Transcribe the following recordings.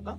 가볼까?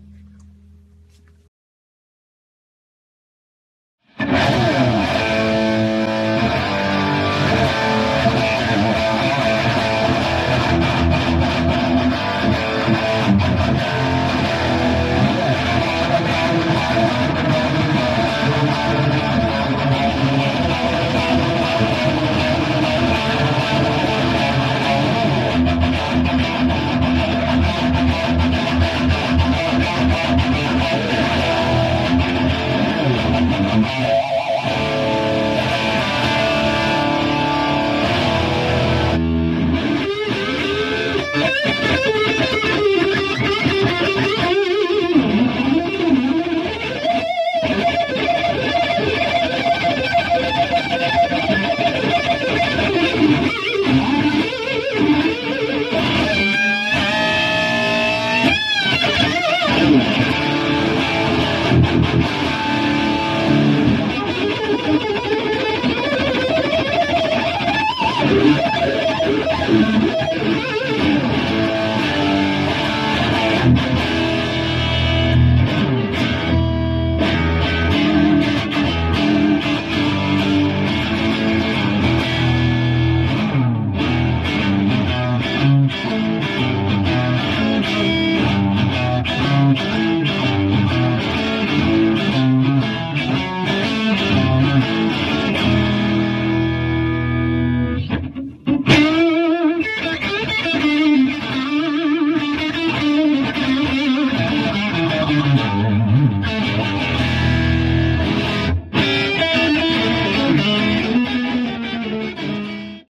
Thank you.